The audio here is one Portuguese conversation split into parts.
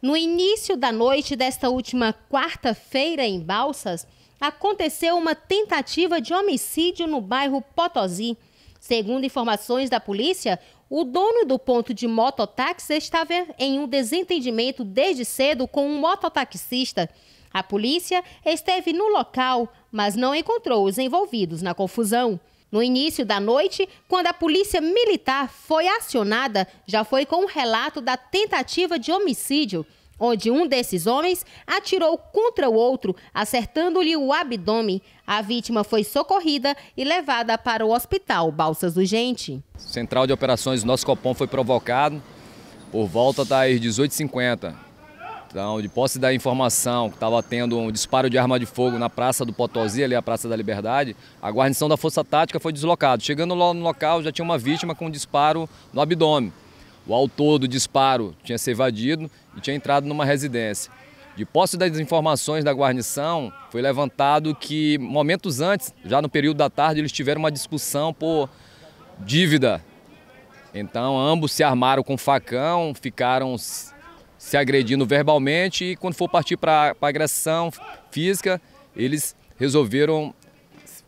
No início da noite desta última quarta-feira em Balsas, aconteceu uma tentativa de homicídio no bairro Potosí. Segundo informações da polícia, o dono do ponto de mototáxi estava em um desentendimento desde cedo com um mototaxista. A polícia esteve no local, mas não encontrou os envolvidos na confusão. No início da noite, quando a polícia militar foi acionada, já foi com um relato da tentativa de homicídio, onde um desses homens atirou contra o outro, acertando-lhe o abdômen. A vítima foi socorrida e levada para o hospital Balsas Urgente. Central de Operações do nosso Copom foi provocado por volta das 18h50 então, de posse da informação que estava tendo um disparo de arma de fogo na Praça do Potosí, ali a Praça da Liberdade, a guarnição da Força Tática foi deslocada. Chegando lá no local, já tinha uma vítima com um disparo no abdômen. O autor do disparo tinha se evadido e tinha entrado numa residência. De posse das informações da guarnição, foi levantado que momentos antes, já no período da tarde, eles tiveram uma discussão por dívida. Então, ambos se armaram com facão, ficaram se agredindo verbalmente e quando for partir para agressão física, eles resolveram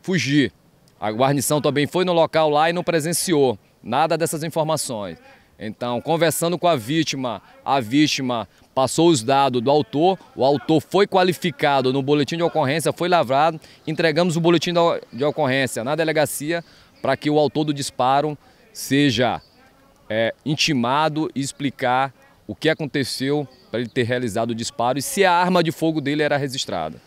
fugir. A guarnição também foi no local lá e não presenciou nada dessas informações. Então, conversando com a vítima, a vítima passou os dados do autor, o autor foi qualificado no boletim de ocorrência, foi lavrado, entregamos o boletim de ocorrência na delegacia para que o autor do disparo seja é, intimado e explicar o que aconteceu para ele ter realizado o disparo e se a arma de fogo dele era registrada.